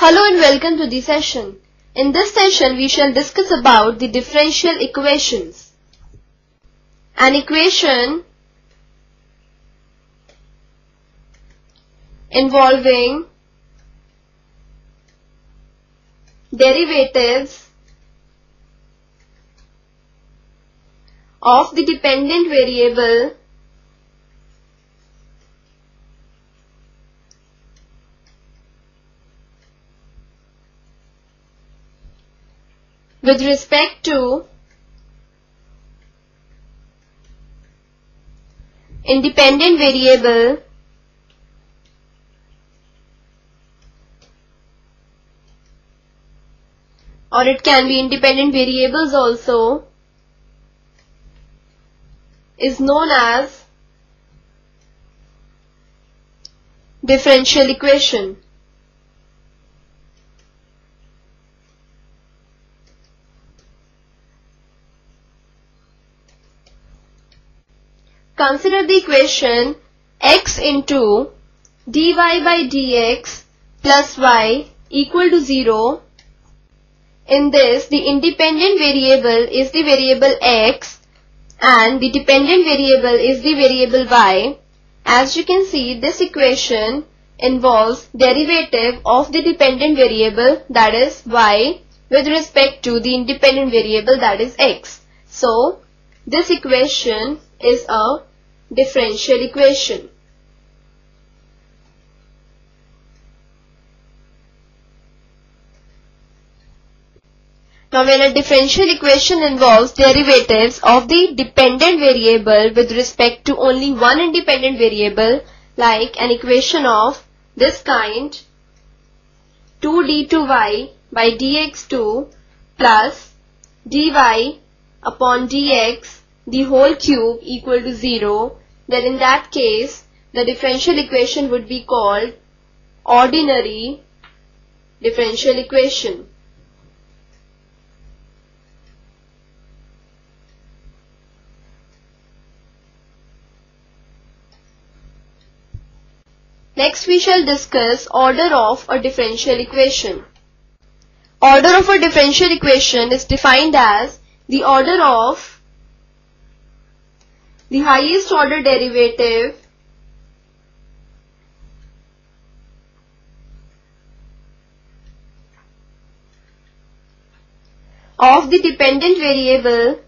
Hello and welcome to the session. In this session we shall discuss about the differential equations. An equation involving derivatives of the dependent variable with respect to independent variable or it can be independent variables also is known as differential equation. Consider the equation x into dy by dx plus y equal to 0. In this, the independent variable is the variable x and the dependent variable is the variable y. As you can see, this equation involves derivative of the dependent variable that is y with respect to the independent variable that is x. So, this equation is a differential equation. Now when a differential equation involves derivatives of the dependent variable with respect to only one independent variable like an equation of this kind 2d2y by dx2 plus dy upon dx the whole cube equal to 0, then in that case, the differential equation would be called ordinary differential equation. Next we shall discuss order of a differential equation. Order of a differential equation is defined as the order of the highest order derivative of the dependent variable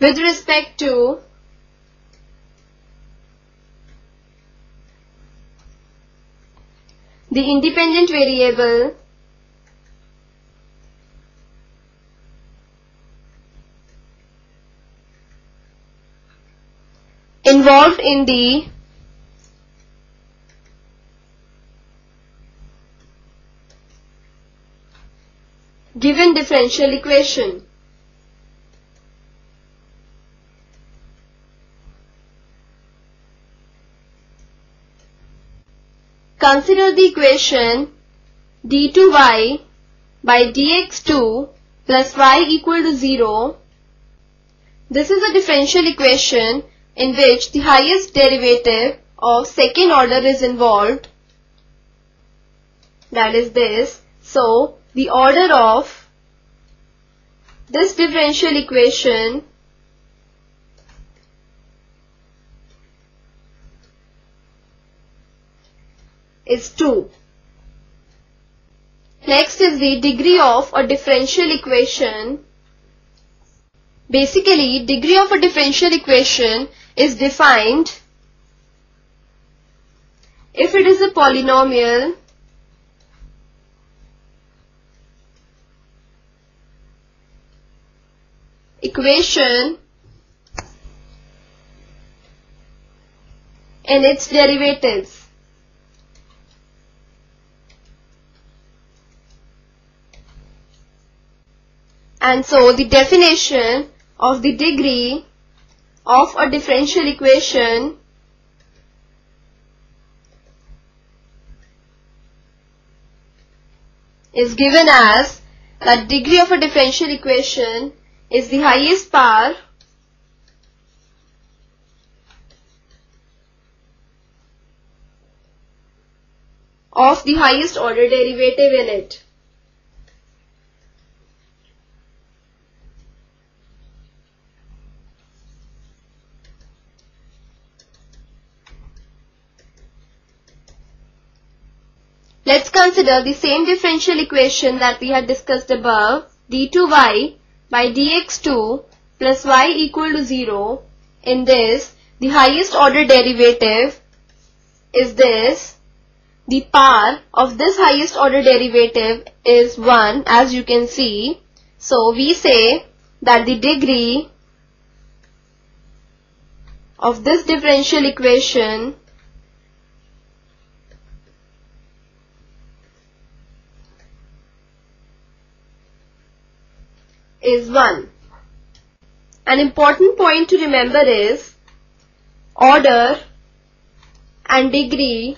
with respect to the independent variable involved in the given differential equation. Consider the equation d2y by dx2 plus y equal to 0. This is a differential equation in which the highest derivative of second order is involved. That is this. So, the order of this differential equation is 2. Next is the degree of a differential equation. Basically, degree of a differential equation is defined if it is a polynomial equation and its derivatives. And so the definition of the degree of a differential equation is given as the degree of a differential equation is the highest power of the highest order derivative in it. Let's consider the same differential equation that we had discussed above, d2y by dx2 plus y equal to 0. In this, the highest order derivative is this. The power of this highest order derivative is 1 as you can see. So we say that the degree of this differential equation is 1. An important point to remember is order and degree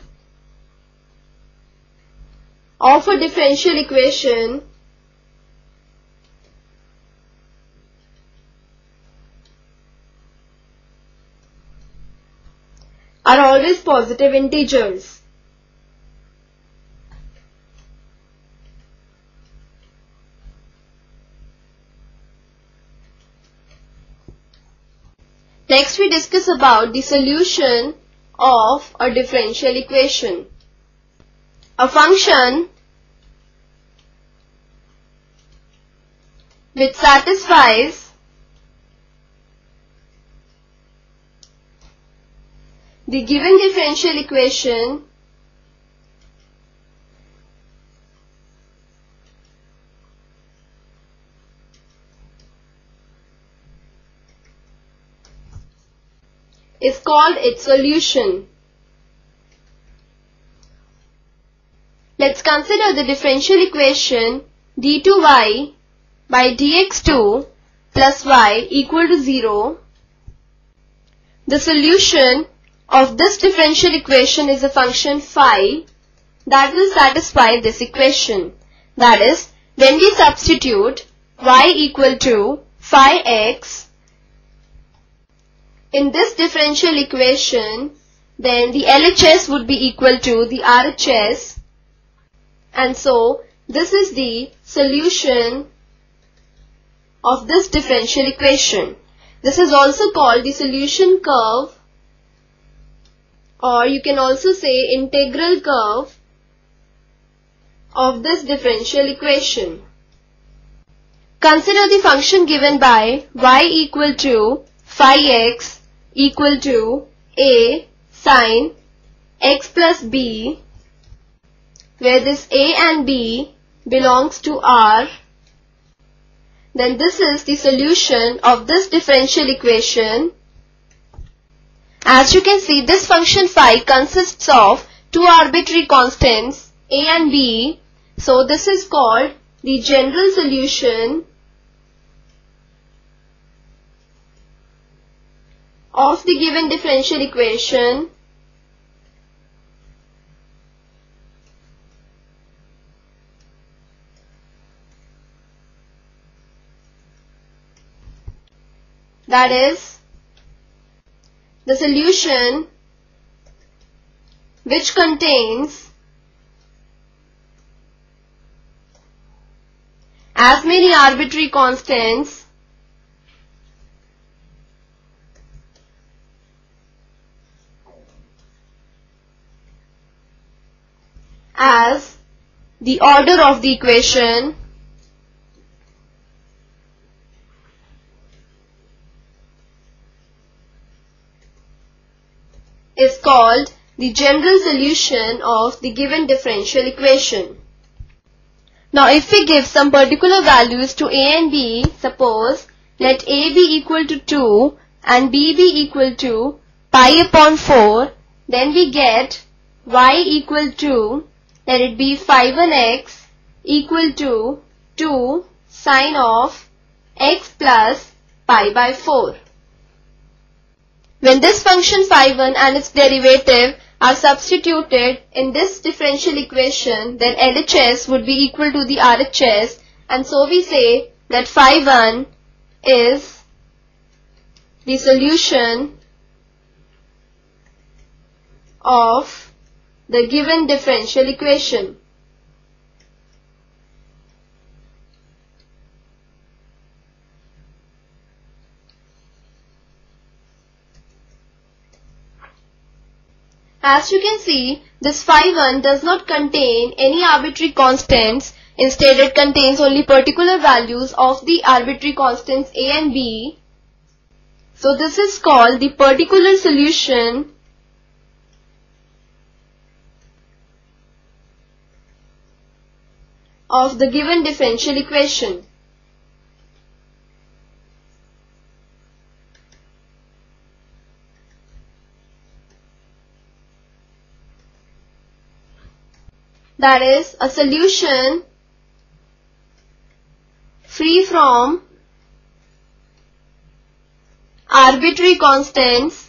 of a differential equation are always positive integers. Next we discuss about the solution of a differential equation. A function which satisfies the given differential equation is called its solution. Let's consider the differential equation d2y by dx2 plus y equal to 0. The solution of this differential equation is a function phi that will satisfy this equation. That is, when we substitute y equal to phi x in this differential equation, then the LHS would be equal to the RHS. And so, this is the solution of this differential equation. This is also called the solution curve or you can also say integral curve of this differential equation. Consider the function given by y equal to phi x equal to a sine x plus b where this a and b belongs to r then this is the solution of this differential equation. As you can see this function phi consists of two arbitrary constants a and b. So this is called the general solution of the given differential equation. That is the solution which contains as many arbitrary constants as the order of the equation is called the general solution of the given differential equation. Now if we give some particular values to a and b, suppose let a be equal to 2 and b be equal to pi upon 4, then we get y equal to let it be phi 1x equal to 2 sine of x plus pi by 4. When this function phi 1 and its derivative are substituted in this differential equation, then LHS would be equal to the RHS and so we say that phi 1 is the solution of the given differential equation. As you can see, this phi 1 does not contain any arbitrary constants. Instead, it contains only particular values of the arbitrary constants a and b. So this is called the particular solution of the given differential equation. that is a solution free from arbitrary constants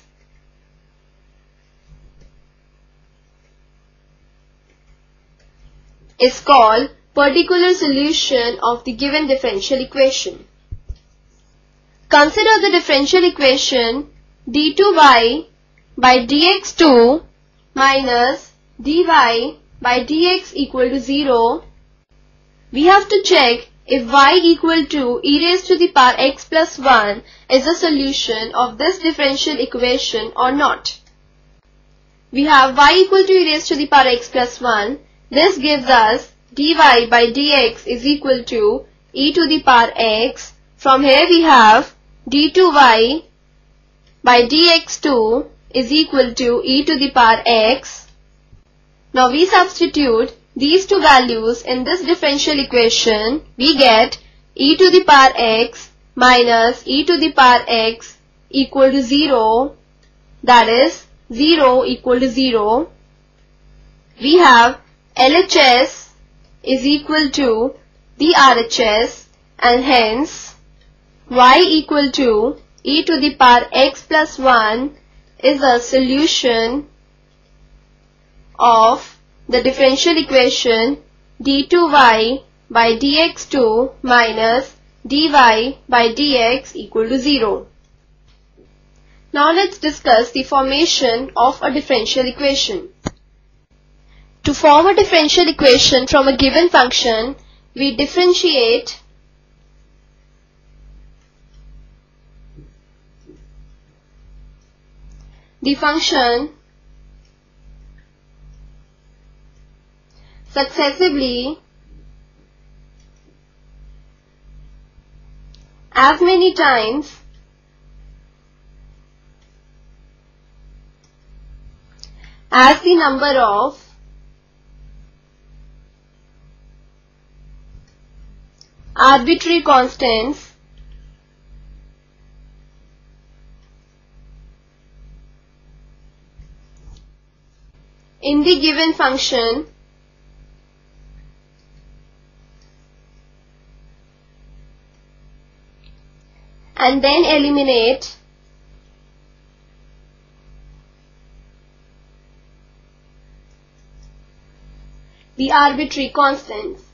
is called particular solution of the given differential equation. Consider the differential equation d2y by dx2 minus dy by dx equal to 0, we have to check if y equal to e raised to the power x plus 1 is a solution of this differential equation or not. We have y equal to e raised to the power x plus 1. This gives us dy by dx is equal to e to the power x. From here we have d2y by dx2 is equal to e to the power x now we substitute these two values in this differential equation. We get e to the power x minus e to the power x equal to 0. That is 0 equal to 0. We have LHS is equal to the RHS and hence y equal to e to the power x plus 1 is a solution of the differential equation d2y by dx2 minus dy by dx equal to 0. Now let's discuss the formation of a differential equation. To form a differential equation from a given function, we differentiate the function successively as many times as the number of arbitrary constants in the given function and then eliminate the arbitrary constants.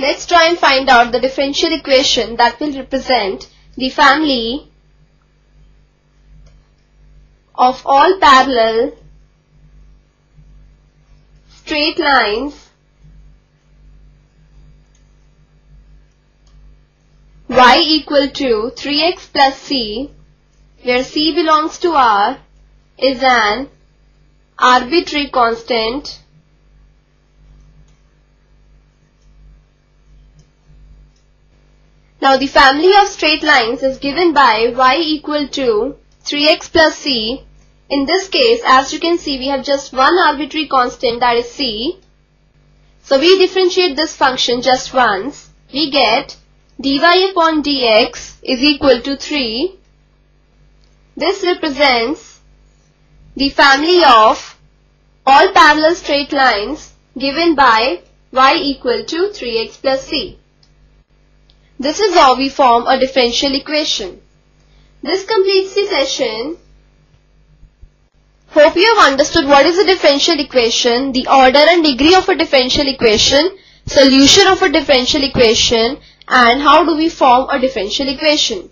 Let's try and find out the differential equation that will represent the family of all parallel straight lines y equal to 3x plus c where c belongs to R is an arbitrary constant Now the family of straight lines is given by y equal to 3x plus c in this case, as you can see, we have just one arbitrary constant that is c. So we differentiate this function just once. We get dy upon dx is equal to 3. This represents the family of all parallel straight lines given by y equal to 3x plus c. This is how we form a differential equation. This completes the session. Hope you have understood what is a differential equation, the order and degree of a differential equation, solution of a differential equation, and how do we form a differential equation.